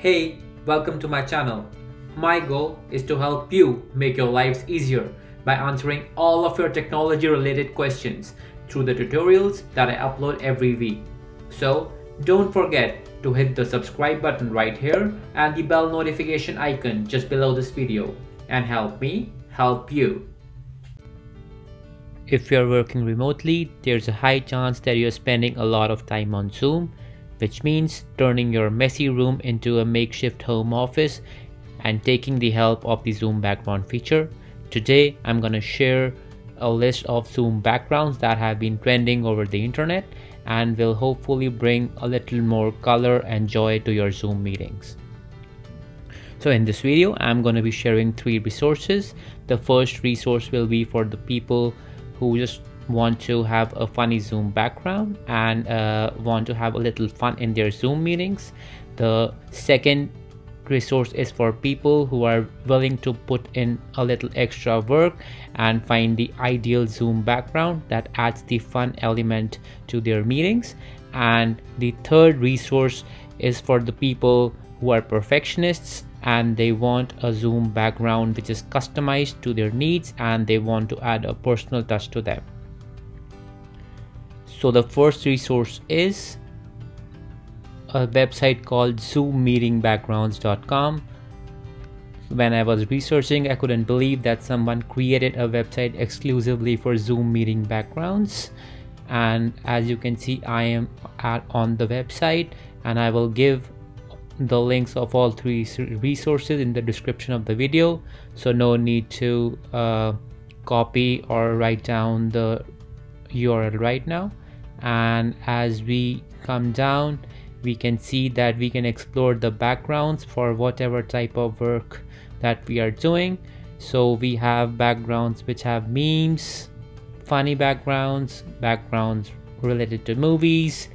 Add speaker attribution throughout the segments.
Speaker 1: Hey, welcome to my channel. My goal is to help you make your lives easier by answering all of your technology related questions through the tutorials that I upload every week. So don't forget to hit the subscribe button right here and the bell notification icon just below this video and help me help you. If you're working remotely, there's a high chance that you're spending a lot of time on Zoom, which means turning your messy room into a makeshift home office and taking the help of the Zoom background feature. Today, I'm to share a list of Zoom backgrounds that have been trending over the internet and will hopefully bring a little more color and joy to your Zoom meetings. So in this video, I'm going to be sharing three resources. The first resource will be for the people who just want to have a funny Zoom background and uh, want to have a little fun in their Zoom meetings. The second resource is for people who are willing to put in a little extra work and find the ideal Zoom background that adds the fun element to their meetings. And the third resource is for the people who are perfectionists and they want a zoom background which is customized to their needs and they want to add a personal touch to them so the first resource is a website called zoommeetingbackgrounds.com when i was researching i couldn't believe that someone created a website exclusively for zoom meeting backgrounds. And as you can see i am at, on the website and i will give the links of all three resources in the description of the video. So no need to uh, copy or write down the url right now and as we come down we can see that we can explore the backgrounds for whatever type of work that we are doing so we have backgrounds which have memes funny backgrounds backgrounds related to movies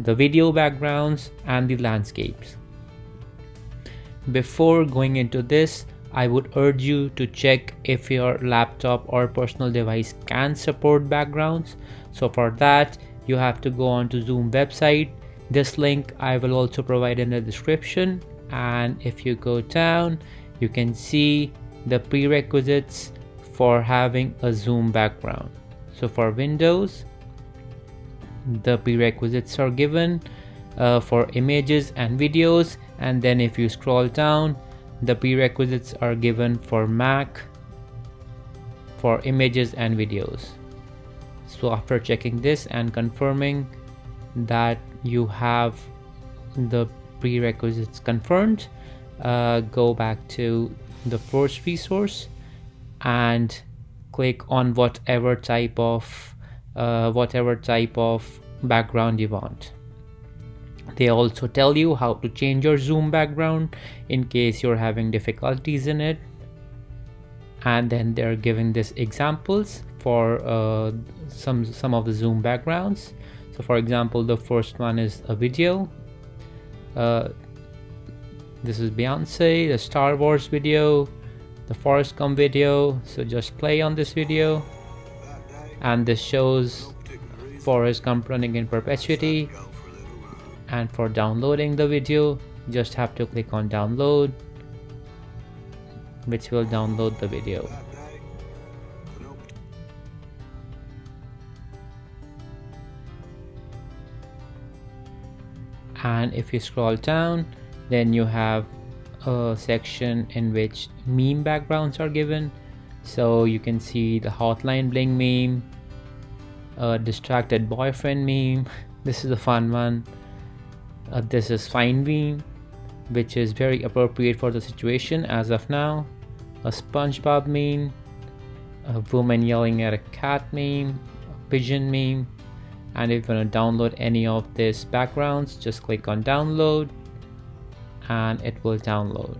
Speaker 1: the video backgrounds and the landscapes before going into this, I would urge you to check if your laptop or personal device can support backgrounds. So for that, you have to go on to Zoom website. This link I will also provide in the description. And if you go down, you can see the prerequisites for having a Zoom background. So for Windows, the prerequisites are given uh, for images and videos and then if you scroll down the prerequisites are given for Mac for images and videos so after checking this and confirming that you have the prerequisites confirmed uh, go back to the first resource and click on whatever type of uh, whatever type of background you want. They also tell you how to change your zoom background in case you're having difficulties in it. And then they're giving this examples for uh, some some of the zoom backgrounds. So for example the first one is a video. Uh, this is Beyonce the Star Wars video the Forrest Gump video. So just play on this video. And this shows Forrest Gump running in perpetuity. And for downloading the video just have to click on download which will download the video and if you scroll down then you have a section in which meme backgrounds are given. So you can see the hotline bling meme a distracted boyfriend meme this is a fun one. Uh, this is fine beam which is very appropriate for the situation as of now. A SpongeBob meme a woman yelling at a cat meme a pigeon meme and if you want to download any of these backgrounds just click on download and it will download.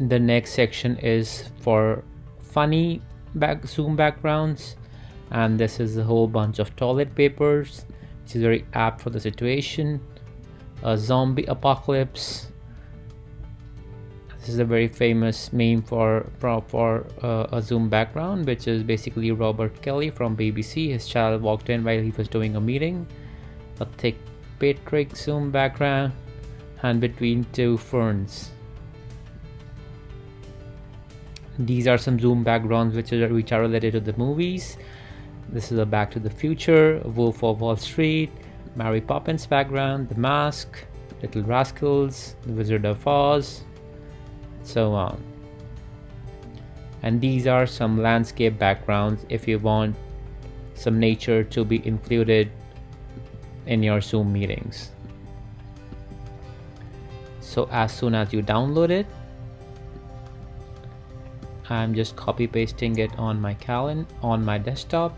Speaker 1: The next section is for funny back zoom backgrounds. And this is a whole bunch of toilet papers which is very apt for the situation. A zombie apocalypse this is a very famous meme for for, uh, a zoom background which is basically robert kelly from bbc his child walked in while he was doing a meeting. A thick Patrick zoom background and between two ferns. These are some zoom backgrounds which are which are related to the movies. This is a back to the future wolf of wall street mary poppins background the mask little rascals the wizard of oz so on. And these are some landscape backgrounds if you want some nature to be included in your zoom meetings. So as soon as you download it I'm just copy pasting it on my calendar on my desktop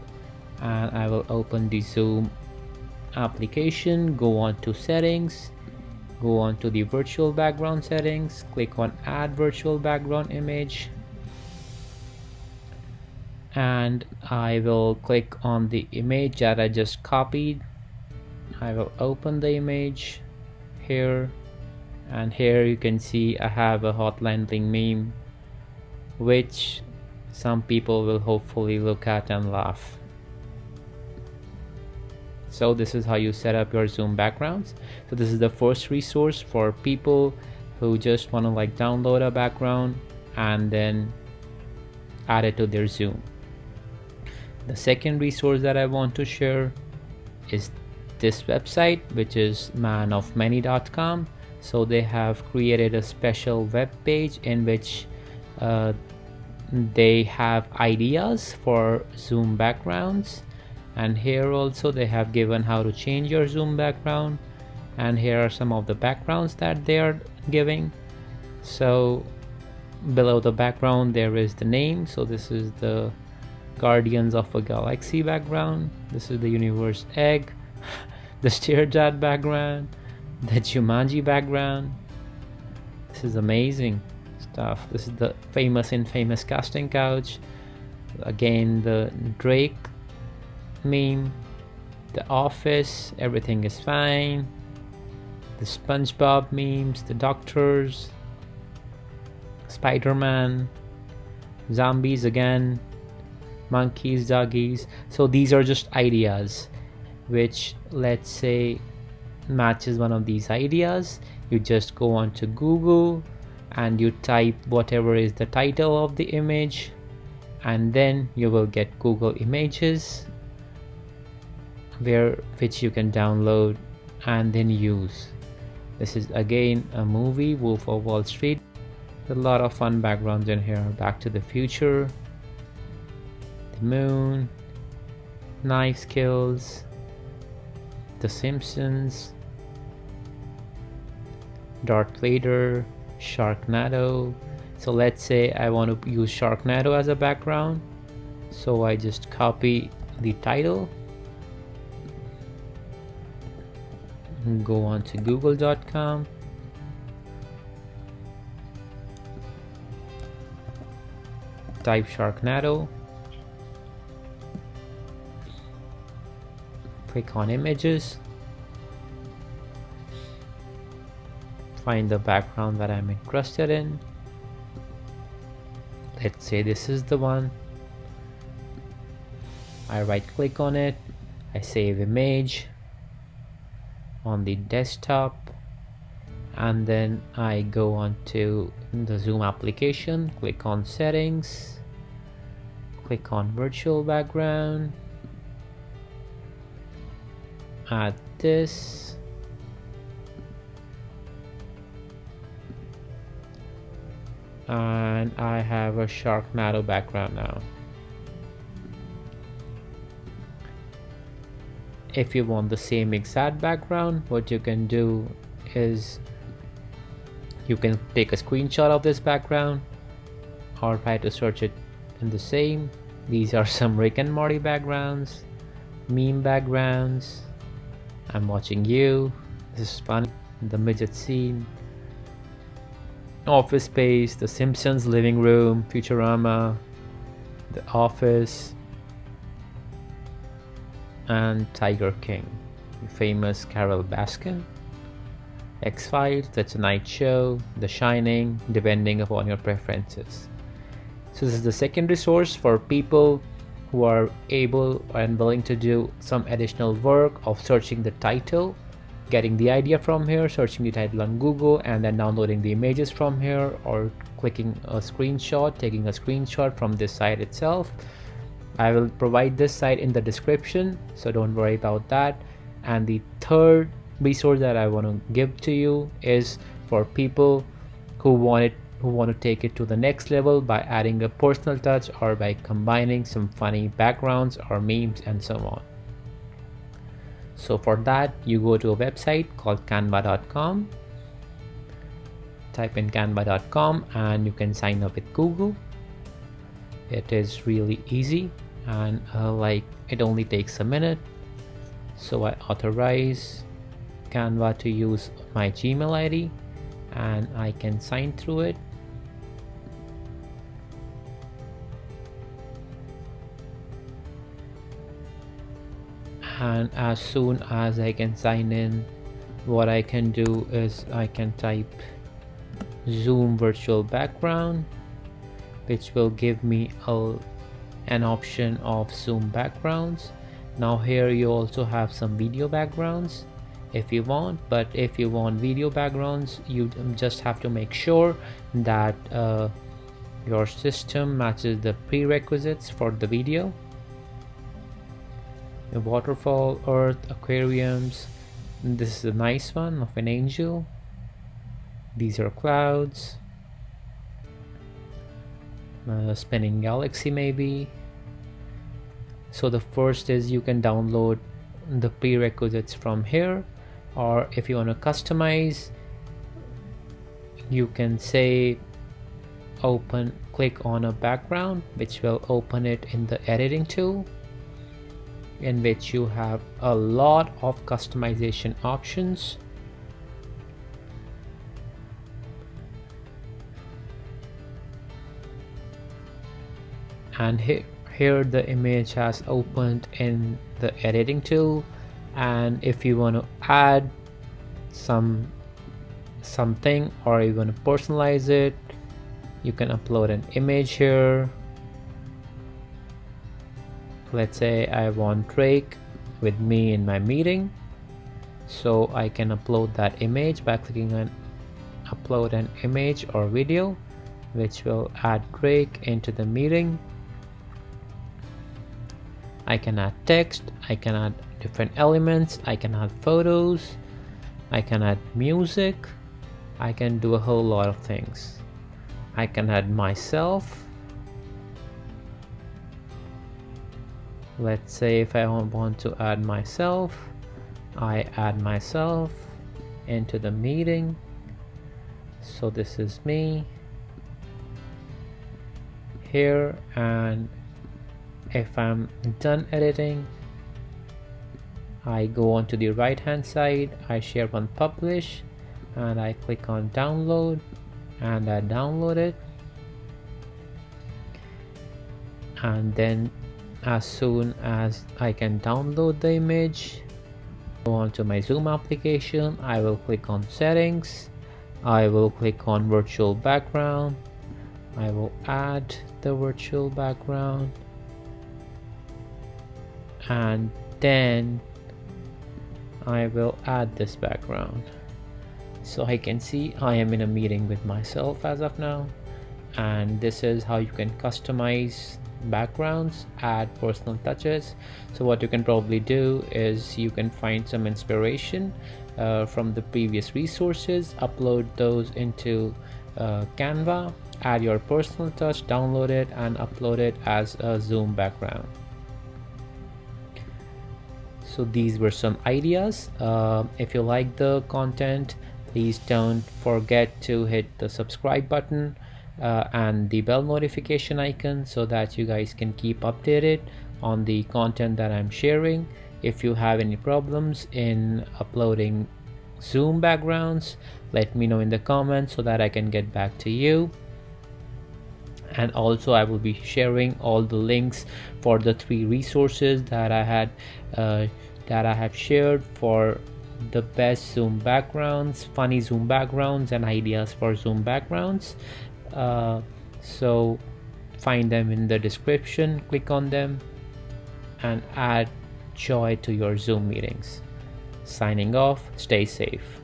Speaker 1: and I will open the zoom application go on to settings go on to the virtual background settings click on add virtual background image and I will click on the image that I just copied I will open the image here and here you can see I have a hotline bling meme which some people will hopefully look at and laugh. So this is how you set up your Zoom backgrounds. So this is the first resource for people who just want to like download a background and then add it to their Zoom. The second resource that I want to share is this website which is manofmany.com so they have created a special web page in which uh, they have ideas for zoom backgrounds and here also they have given how to change your zoom background. And here are some of the backgrounds that they are giving. So below the background there is the name. So this is the guardians of a galaxy background. This is the universe egg the Steerjat background the Jumanji background. This is amazing stuff. This is the famous infamous casting couch. Again the Drake meme the office everything is fine. The SpongeBob memes the doctors Spider-Man zombies again monkeys doggies. So these are just ideas which let's say matches one of these ideas. You just go on to google and you type whatever is the title of the image and then you will get google images where which you can download and then use this is again a movie wolf of wall street a lot of fun backgrounds in here back to the future the moon knife skills the simpsons Darth Vader, Sharknado. So let's say I want to use Sharknado as a background. So I just copy the title. Go on to google.com. Type Sharknado. Click on images. Find the background that I'm interested in. Let's say this is the one. I right click on it. I save image on the desktop and then I go on to the zoom application click on settings click on virtual background add this and I have a Sharknado background now. If you want the same exact background, what you can do is you can take a screenshot of this background or try to search it in the same. These are some Rick and Morty backgrounds, meme backgrounds. I'm watching you. This is fun. The midget scene Office Space, The Simpsons Living Room, Futurama, The Office, and Tiger King, famous Carole Baskin, X Files, The Tonight Show, The Shining, depending upon your preferences. So, this is the second resource for people who are able and willing to do some additional work of searching the title getting the idea from here searching the title on google and then downloading the images from here or clicking a screenshot taking a screenshot from this site itself i will provide this site in the description so don't worry about that. And the third resource that i want to give to you is for people who want it who want to take it to the next level by adding a personal touch or by combining some funny backgrounds or memes and so on. So for that you go to a website called canva.com type in canva.com and you can sign up with google. It is really easy and uh, like it only takes a minute. So i authorize canva to use my gmail id and i can sign through it. And as soon as I can sign in what I can do is I can type zoom virtual background which will give me a, an option of zoom backgrounds. Now here you also have some video backgrounds if you want but if you want video backgrounds you just have to make sure that uh, your system matches the prerequisites for the video. A waterfall earth aquariums this is a nice one of an angel. These are clouds a spinning galaxy maybe. So the first is you can download the prerequisites from here or if you want to customize you can say open click on a background which will open it in the editing tool in which you have a lot of customization options and here, here the image has opened in the editing tool. And if you want to add some something or you want to personalize it you can upload an image here. Let's say I want Drake with me in my meeting. So I can upload that image by clicking on upload an image or video which will add Drake into the meeting I can add text I can add different elements I can add photos I can add music. I can do a whole lot of things. I can add myself. Let's say if I want to add myself I add myself into the meeting. So this is me here and if I'm done editing I go on to the right hand side I share on publish and I click on download and I download it. And then as soon as I can download the image go on to my zoom application I will click on settings I will click on virtual background I will add the virtual background and then I will add this background so I can see I am in a meeting with myself as of now. And this is how you can customize backgrounds add personal touches. So what you can probably do is you can find some inspiration uh, from the previous resources upload those into uh, canva add your personal touch download it and upload it as a zoom background so these were some ideas. Uh, if you like the content please don't forget to hit the subscribe button uh, and the bell notification icon so that you guys can keep updated on the content that I'm sharing. If you have any problems in uploading zoom backgrounds let me know in the comments so that I can get back to you and also I will be sharing all the links for the three resources that I had uh, that I have shared for the best zoom backgrounds funny zoom backgrounds and ideas for zoom backgrounds uh, so find them in the description click on them and add joy to your zoom meetings Signing off, stay safe.